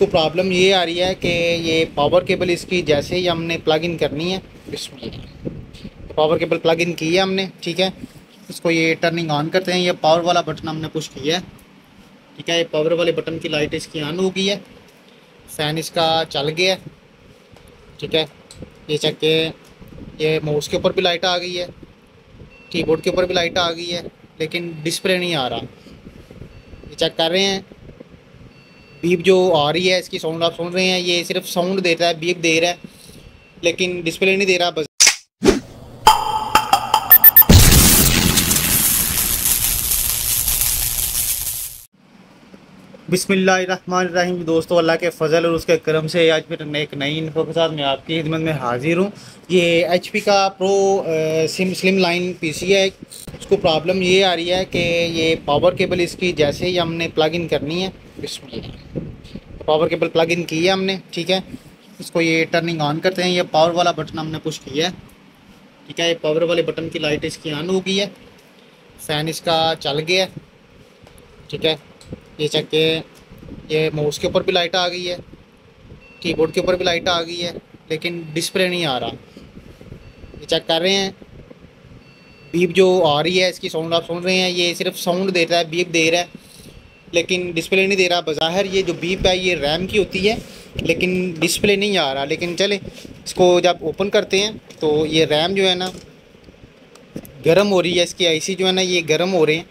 इसको प्रॉब्लम ये आ रही है कि ये पावर केबल इसकी जैसे ही हमने प्लग इन करनी है पावर केबल प्लग इन की है हमने, ठीक है? इसको ये टर्निंग ऑन करते हैं। ये पावर वाला बटन हमने पुश किया है, ठीक है? ये पावर वाले बटन की लाइट इसकी ऑन हो गई है। फ़ैन इसका चल गया ठीक है? ये चेक के ये माउस के ऊपर भी लाइट आ गई है कीबोर्ड के ऊपर भी लाइट आ गई है, लेकिन डिस्प्ले नहीं आ रहा। ये चेक कर रहे हैं। बीप जो आ रही है, इसकी साउंड आप सुन रहे हैं, ये सिर्फ़ साउंड देता है, बीप दे रहा है, लेकिन डिस्प्ले नहीं दे रहा, बस। बिसमीम दोस्तों, अल्लाह के फजल और उसके करम से आज फिर एक नई इन्फो के साथ मैं आपकी खिदमत में हाजिर हूँ। ये एच पी का pro sim slim line PC है। उसको प्रॉब्लम ये आ रही है कि ये पावर केबल इसकी जैसे ही हमने प्लग इन करनी है पावर केबल प्लग इन की है हमने, ठीक है? इसको ये टर्निंग ऑन करते हैं, ये पावर वाला बटन हमने पुश किया है। ठीक है, ये पावर वाले बटन की लाइट इसकी ऑन हो गई है। फ़ैन इसका चल गया ठीक है, ये चेक के ये माउस के ऊपर भी लाइट आ गई है। कीबोर्ड के ऊपर भी लाइट आ गई है, लेकिन डिस्प्ले नहीं आ रहा। ये चेक कर रहे हैं। बीप जो आ रही है, इसकी साउंड आप सुन रहे हैं, ये सिर्फ़ साउंड देता है बीप दे रहा है। लेकिन डिस्प्ले नहीं दे रहा। बाहर ये जो बीप है, ये रैम की होती है, लेकिन डिस्प्ले नहीं आ रहा। लेकिन चले, इसको जब ओपन करते हैं तो ये रैम जो है ना, गर्म हो रही है। इसकी आईसी जो है ना, ये गर्म हो रहे हैं।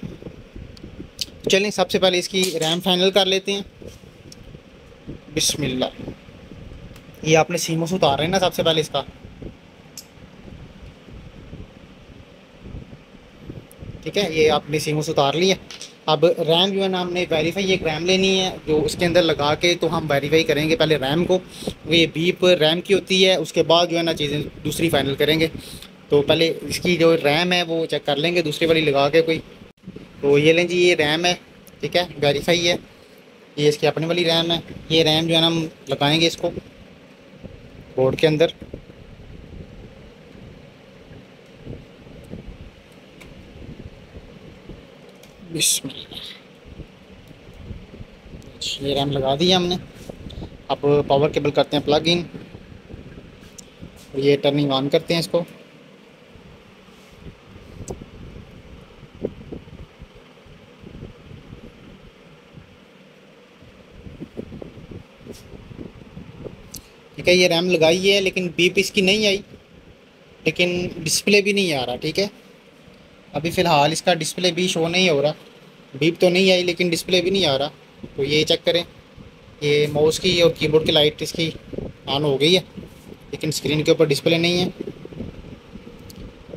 चलें, सबसे पहले इसकी रैम फाइनल कर लेते हैं। बिस्मिल्लाह। ये आपने सीमो से उतार रहे हैं ना, सबसे पहले इसका। ठीक है, ये आपने सीमो से उतार लिया। अब रैम जो है ना हमने वेरीफाई एक रैम लेनी है, जो उसके अंदर लगा के तो हम वेरीफाई करेंगे पहले रैम को। ये बीप रैम की होती है, उसके बाद जो है ना चीज़ें दूसरी फाइनल करेंगे। तो पहले इसकी जो रैम है वो चेक कर लेंगे, दूसरी वाली लगा के कोई। तो ये लें जी, ये रैम है, ठीक है वेरीफाई है। ये इसकी अपनी वाली रैम है, ये रैम जो है ना हम लगाएँगे इसको। बोर्ड के अंदर। ये रैम लगा दी है हमने। अब पावर केबल करते हैं प्लग इन ये टर्निंग ऑन करते हैं इसको। ठीक है, ये रैम लगाई है, लेकिन बीप इसकी नहीं आई। लेकिन डिस्प्ले भी नहीं आ रहा, ठीक है? अभी फ़िलहाल इसका डिस्प्ले भी शो नहीं हो रहा। बीप तो नहीं आई, लेकिन डिस्प्ले भी नहीं आ रहा। तो ये चेक करें। ये माउस की और कीबोर्ड की लाइट इसकी ऑन हो गई है, लेकिन स्क्रीन के ऊपर डिस्प्ले नहीं है।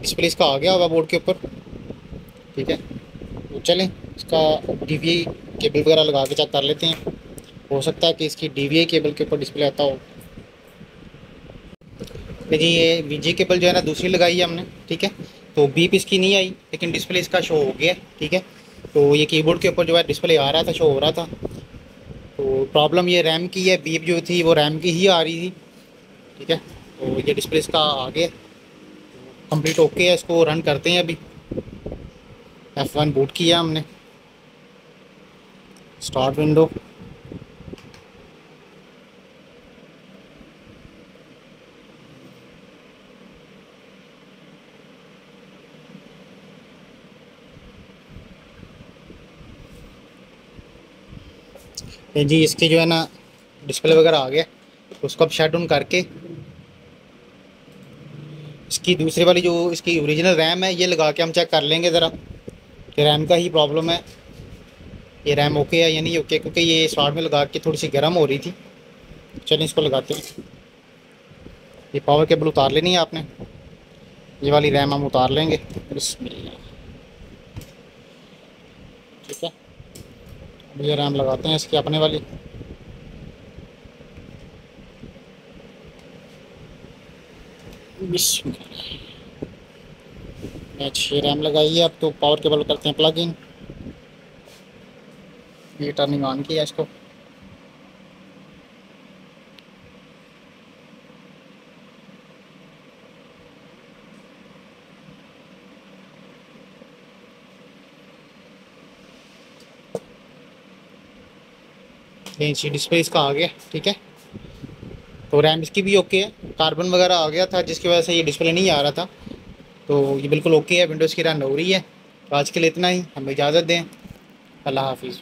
डिस्प्ले इसका आ गया होगा बोर्ड के ऊपर। ठीक है। तो चलें, इसका डी केबल वगैरह लगा के चेक कर लेते हैं। हो सकता है कि इसकी डी केबल के ऊपर डिस्प्ले आता हो। देखिए ये वीजी केबल जो है ना, दूसरी लगाई है हमने। ठीक है। तो बीप इसकी नहीं आई, लेकिन डिस्प्ले इसका शो हो गया, ठीक है? तो ये कीबोर्ड के ऊपर जो है डिस्प्ले आ रहा था शो हो रहा था। तो प्रॉब्लम ये रैम की है, बीप जो थी वो रैम की ही आ रही थी, ठीक है? तो ये डिस्प्ले इसका आ गया। कंप्लीट ओके है, इसको रन करते हैं अभी। एफ़ वन बूट किया हमने। स्टार्ट विंडो जी, इसके जो है ना डिस्प्ले वगैरह आ गया। उसको अब शट डाउन करके इसकी दूसरी वाली जो इसकी ओरिजिनल रैम है, ये लगा के हम चेक कर लेंगे ज़रा। कि रैम का ही प्रॉब्लम है। ये रैम ओके है या नहीं ओके क्योंकि ये स्टार्ट में लगा के थोड़ी सी गर्म हो रही थी। चलिए इसको लगाते हैं। ये पावर केबल उतार लेनी है आपने। ये वाली रैम हम उतार लेंगे। ठीक ये रैम लगाते हैं इसकी अपने वाली। अच्छी रैम लगाई है, अब तो पावर केबल करते हैं प्लग इन ये टर्निंग ऑन किया इसको। रेंज डिस्प्ले इसका आ गया ठीक है? तो रैम इसकी भी ओके है। कार्बन वगैरह आ गया था, जिसकी वजह से ये डिस्प्ले नहीं आ रहा था। तो ये बिल्कुल ओके है विंडोज़ की रन हो रही है। तो आज के लिए इतना ही, हमें इजाज़त दें। अल्लाह हाफिज़।